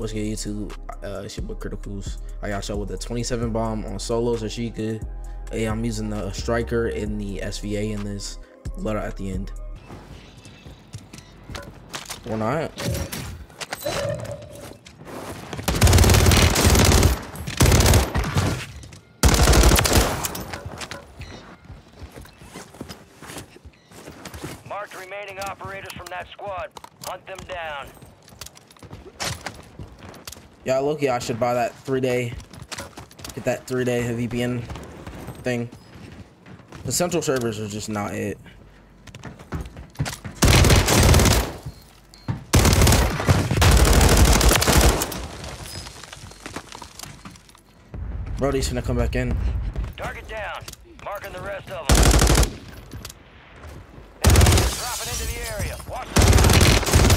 What's good, YouTube? Uh, it's your boy Criticalz. I got y'all with a 27 bomb on solos Ashika. Hey, I'm using the striker in the SVA in this letter at the end. Or not. Marked remaining operators from that squad. Hunt them down. Yeah, look, I should buy that three day, get that three day VPN thing. The central servers are just not it. Brody's gonna come back in. Target down. Marking the rest of them. Dropping into the area. Watch the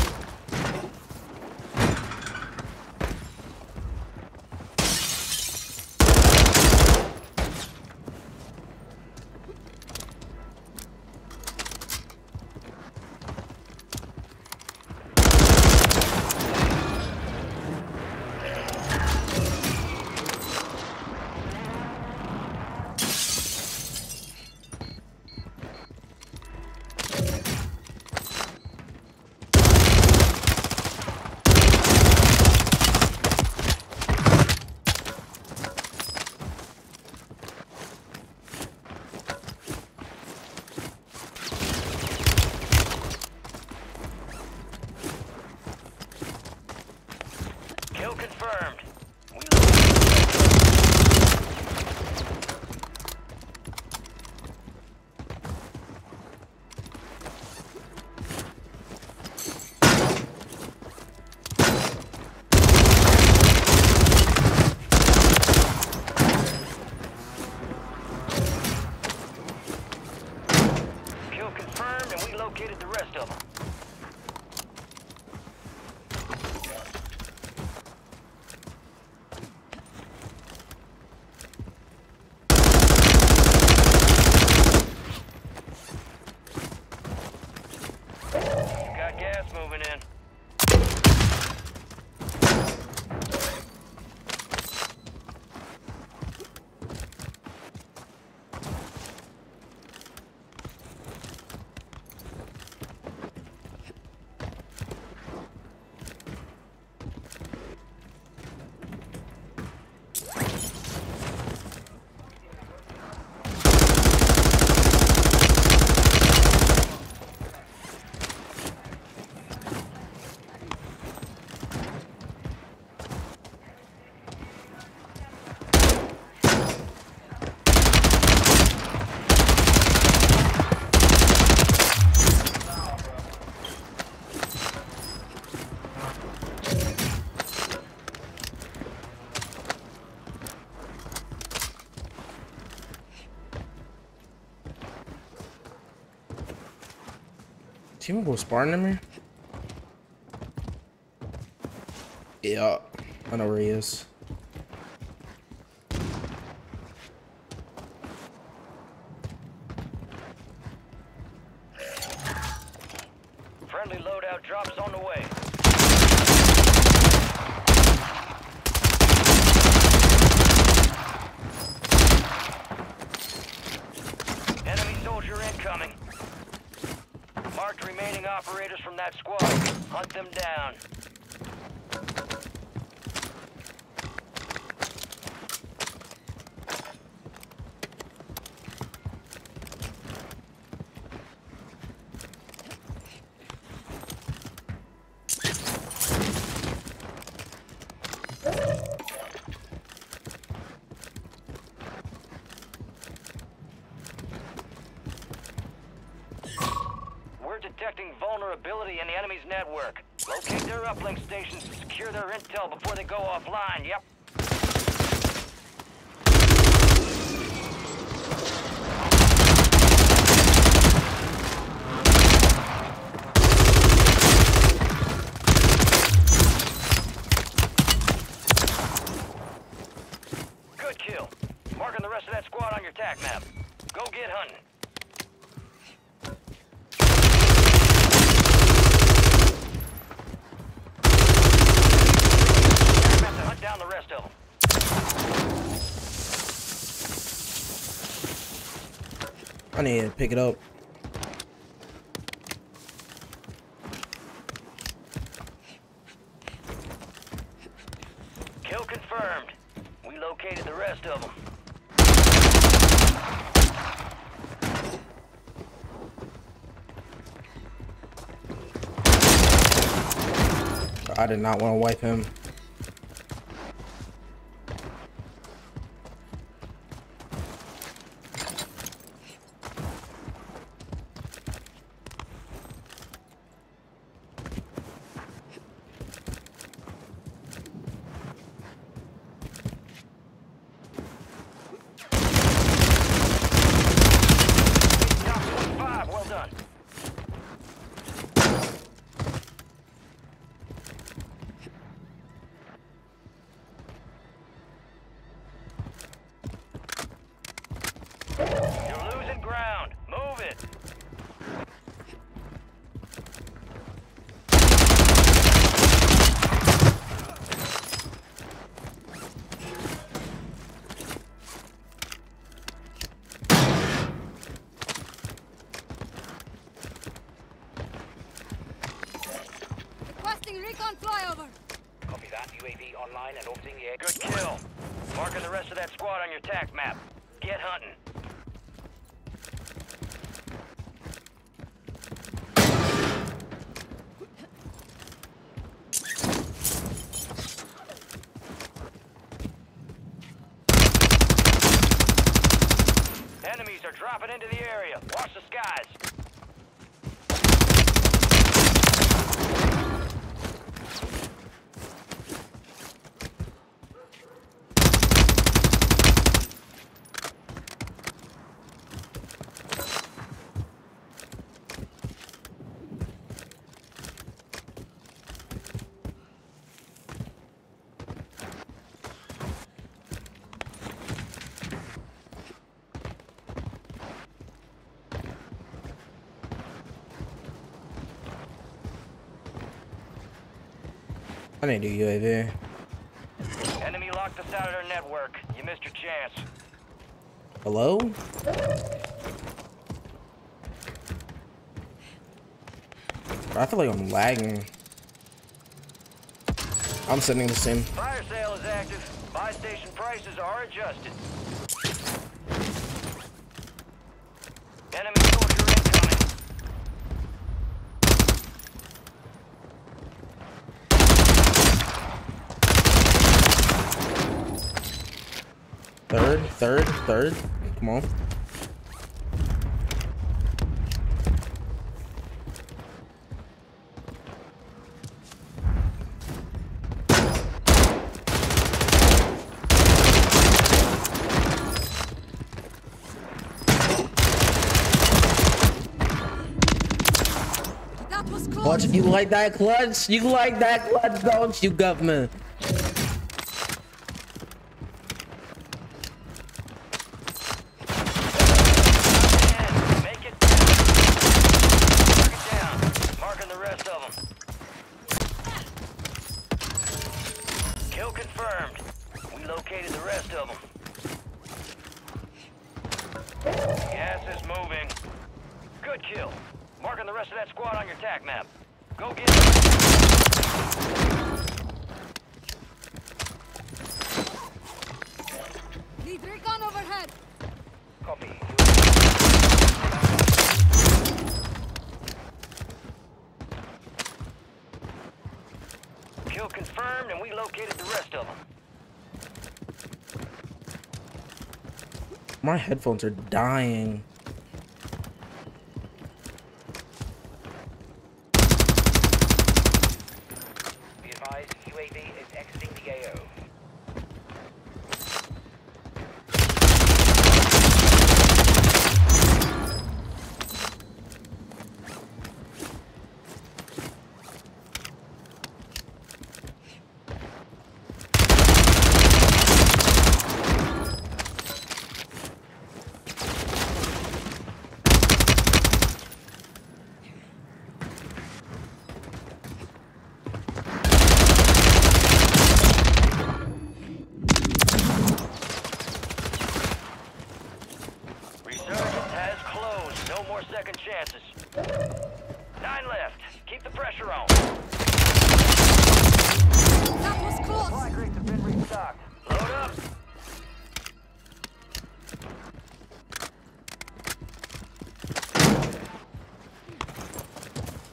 Go Spartan in me? Yeah, I know where he is. Friendly loadout drops on the way. Enemy soldier incoming. Marked remaining operators from that squad. Hunt them down. Detecting vulnerability in the enemy's network. Locate their uplink stations and secure their intel before they go offline. Yep. Good kill. Marking the rest of that squad on your tac map. Go get hunting. I need to pick it up. Kill confirmed. We located the rest of them. I did not want to wipe him. UAV and orbiting the air. Good kill. Marking the rest of that squad on your tac map. Get hunting. Enemies are dropping into the area. Watch the skies. I need to do UAV. Enemy locked us out of their network. You missed your chance. Hello? I feel like I'm lagging. I'm sending the same. Fire sale is active. Buy station prices are adjusted. Enemy soldier incoming. Third, third, third. Come on. That was close. Clutch, you like that clutch? You like that clutch, don't you, government? And make it down. Mark it down. Marking the rest of them. Kill confirmed. We located the rest of them. Gas is moving. Good kill. Marking the rest of that squad on your tac map. Go get them. Need recon overhead. Copy. Kill confirmed, and we located the rest of them. My headphones are dying. Be advised, UAV is exiting the AO. Load up.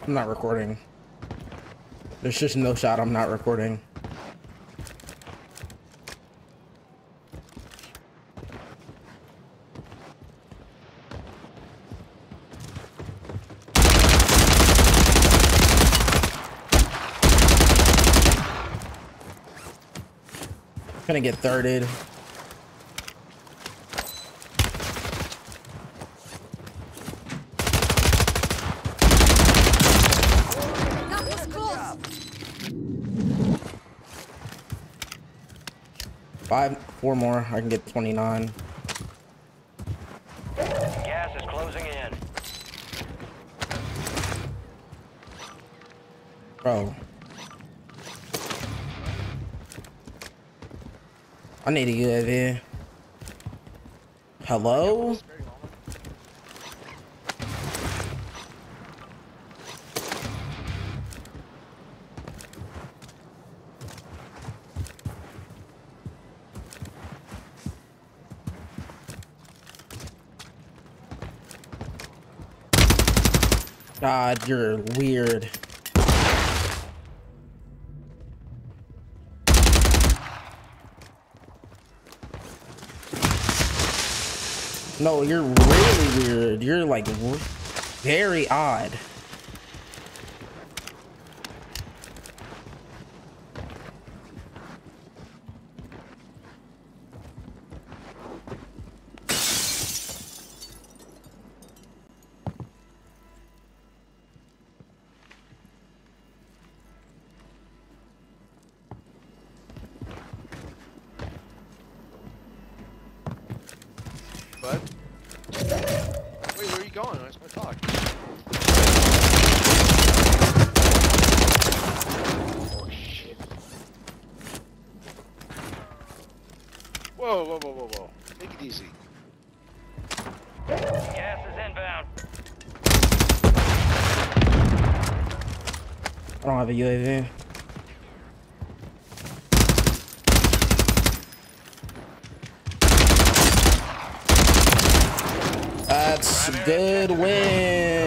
I'm not recording. There's just no shot I'm not recording. Gonna get thirded. That was close. Five, four more. I can get 29. Gas is closing in. Bro. I need to get a here. Hello? God, you're weird. No, you're really weird. You're like very odd. Bud? Wait, where are you going? I just want to talk. Oh, shit. Whoa, whoa, whoa, whoa, whoa. Take it easy. Gas is inbound. I don't have a UAV. That's a good win.